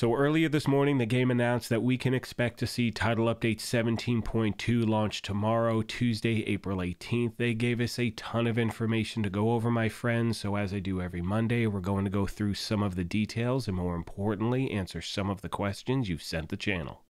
So earlier this morning, the game announced that we can expect to see Title Update 17.2 launch tomorrow, Tuesday, April 18th. They gave us a ton of information to go over, my friends. So as I do every Monday, we're going to go through some of the details and more importantly, answer some of the questions you've sent the channel.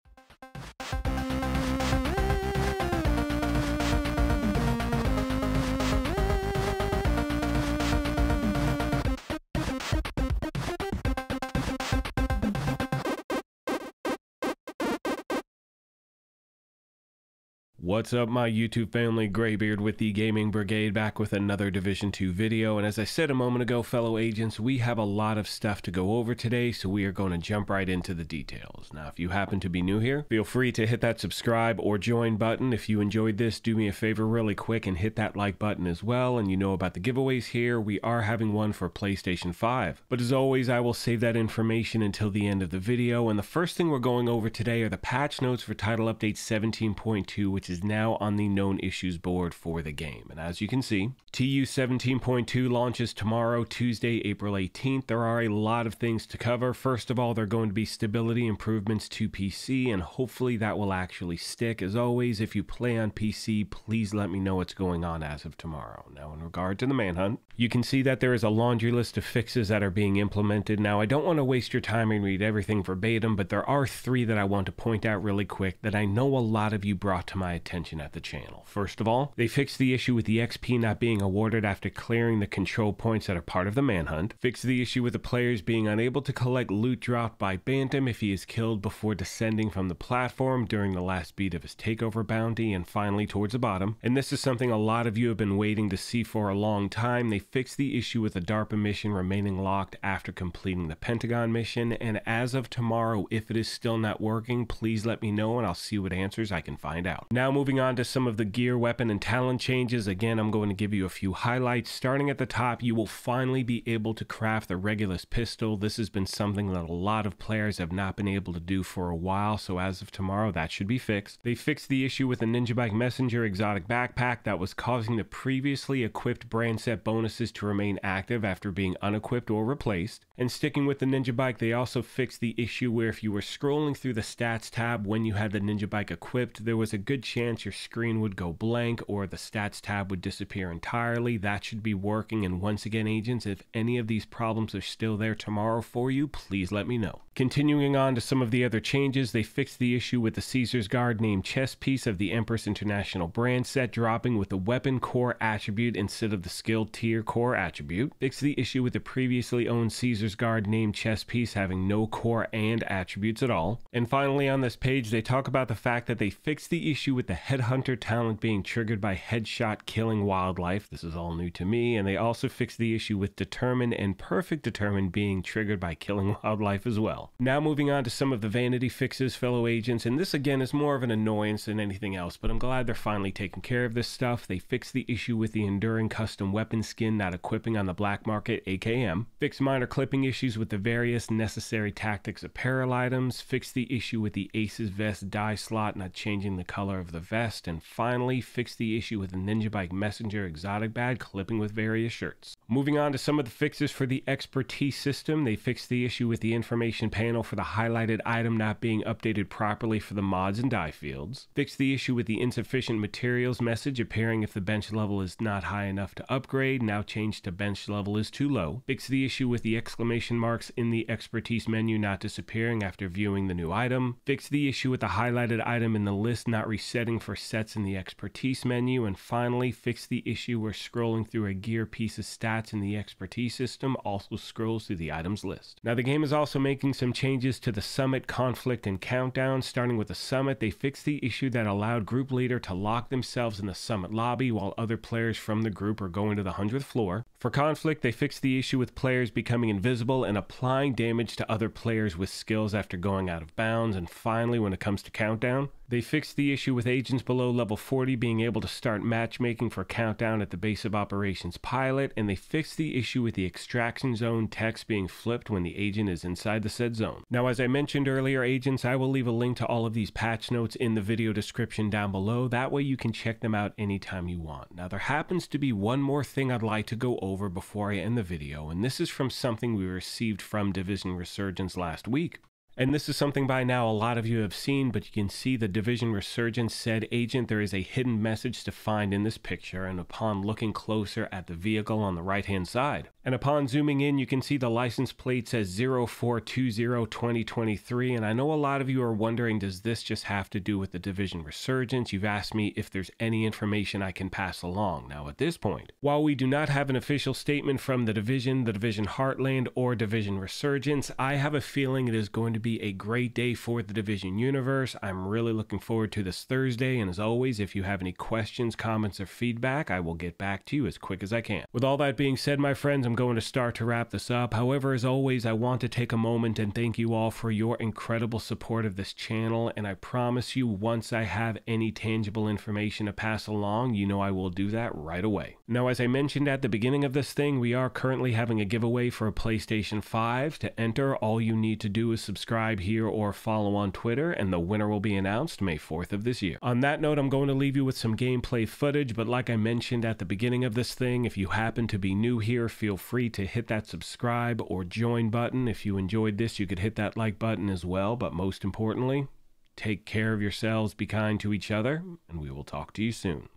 What's up, my YouTube family? Greybeard with the Gaming Brigade back with another Division 2 video. And as I said a moment ago, fellow agents, we have a lot of stuff to go over today, so we are going to jump right into the details. Now, if you happen to be new here, feel free to hit that subscribe or join button. If you enjoyed this, do me a favor really quick and hit that like button as well. And you know about the giveaways here, we are having one for PlayStation 5. But as always, I will save that information until the end of the video. And the first thing we're going over today are the patch notes for Title Update 17.2, which is now on the known issues board for the game. And as you can see, TU 17.2 launches tomorrow, Tuesday, April 18th. There are a lot of things to cover. First of all, there are going to be stability improvements to PC, and hopefully that will actually stick. As always, if you play on PC, please let me know what's going on as of tomorrow. Now, in regard to the manhunt, you can see that there is a laundry list of fixes that are being implemented. Now, I don't want to waste your time and read everything verbatim, but there are three that I want to point out really quick that I know a lot of you brought to my attention at the channel. First of all, they fixed the issue with the XP not being awarded after clearing the control points that are part of the manhunt, fixed the issue with the players being unable to collect loot dropped by Bantam if he is killed before descending from the platform during the last beat of his takeover bounty, and finally towards the bottom. And this is something a lot of you have been waiting to see for a long time. They fixed the issue with the DARPA mission remaining locked after completing the Pentagon mission, and as of tomorrow, if it is still not working, please let me know and I'll see what answers I can find out. Now moving on to some of the gear, weapon, and talent changes. Again, I'm going to give you a few highlights. Starting at the top, you will finally be able to craft the Regulus pistol. This has been something that a lot of players have not been able to do for a while, so as of tomorrow, that should be fixed. They fixed the issue with the Ninja Bike Messenger exotic backpack that was causing the previously equipped brand set bonuses to remain active after being unequipped or replaced. And sticking with the Ninja Bike, they also fixed the issue where if you were scrolling through the stats tab when you had the Ninja Bike equipped, there was a good chance your screen would go blank or the stats tab would disappear entirely. That should be working. And once again, agents, if any of these problems are still there tomorrow for you, please let me know. Continuing on to some of the other changes, they fixed the issue with the Caesar's Guard named chess piece of the Empress International brand set dropping with the weapon core attribute instead of the skill tier core attribute. Fixed the issue with the previously owned Caesar's Guard named chess piece having no core and attributes at all. And finally on this page, they talk about the fact that they fixed the issue with the Headhunter talent being triggered by headshot killing wildlife. This is all new to me. And they also fixed the issue with Determine and Perfect Determine being triggered by killing wildlife as well. Now moving on to some of the vanity fixes, fellow agents, and this again is more of an annoyance than anything else, but I'm glad they're finally taking care of this stuff. They fixed the issue with the Enduring Custom Weapon Skin not equipping on the black market, AKM, fixed minor clipping issues with the various necessary tactics apparel items, fixed the issue with the Aces Vest dye slot not changing the color of the vest, and finally fixed the issue with the Ninja Bike Messenger exotic bag clipping with various shirts. Moving on to some of the fixes for the expertise system, they fixed the issue with the information panel for the highlighted item not being updated properly for the mods and dye fields, fixed the issue with the insufficient materials message appearing if the bench level is not high enough to upgrade, now changed to bench level is too low, fixed the issue with the exclamation marks in the expertise menu not disappearing after viewing the new item, fixed the issue with the highlighted item in the list not resetting for sets in the expertise menu, and finally fix the issue where scrolling through a gear piece's stats in the expertise system also scrolls through the items list. Now the game is also making some changes to the summit conflict and countdown. Starting with the summit, they fixed the issue that allowed group leader to lock themselves in the summit lobby while other players from the group are going to the 100th floor. For conflict, they fixed the issue with players becoming invisible and applying damage to other players with skills after going out of bounds. And finally, when it comes to countdown, they fixed the issue with agents below level 40 being able to start matchmaking for countdown at the base of operations pilot, and they fixed the issue with the extraction zone text being flipped when the agent is inside the said zone. Now, as I mentioned earlier, agents, I will leave a link to all of these patch notes in the video description down below. That way you can check them out anytime you want. Now, there happens to be one more thing I'd like to go over before I end the video, and this is from something we received from Division Resurgence last week. And this is something by now a lot of you have seen, but you can see the Division Resurgence said agent there is a hidden message to find in this picture, and upon looking closer at the vehicle on the right hand side, and upon zooming in, you can see the license plate says 0420-2023. And I know a lot of you are wondering, does this just have to do with the Division Resurgence? You've asked me if there's any information I can pass along. Now, at this point, while we do not have an official statement from the Division, the Division Heartland, or Division Resurgence, I have a feeling it is going to be a great day for the Division universe. I'm really looking forward to this Thursday. And as always, if you have any questions, comments, or feedback, I will get back to you as quick as I can. With all that being said, my friends, I'm going to start to wrap this up. However, as always, I want to take a moment and thank you all for your incredible support of this channel. And I promise you, once I have any tangible information to pass along, you know I will do that right away. Now, as I mentioned at the beginning of this thing, we are currently having a giveaway for a PlayStation 5. To enter, all you need to do is subscribe here or follow on Twitter, and the winner will be announced May 4th of this year. On that note, I'm going to leave you with some gameplay footage, but like I mentioned at the beginning of this thing, if you happen to be new here, feel free to hit that subscribe or join button. If you enjoyed this, you could hit that like button as well. But most importantly, take care of yourselves, be kind to each other, and we will talk to you soon.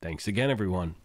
Thanks again, everyone.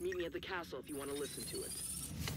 Meet me at the castle if you want to listen to it.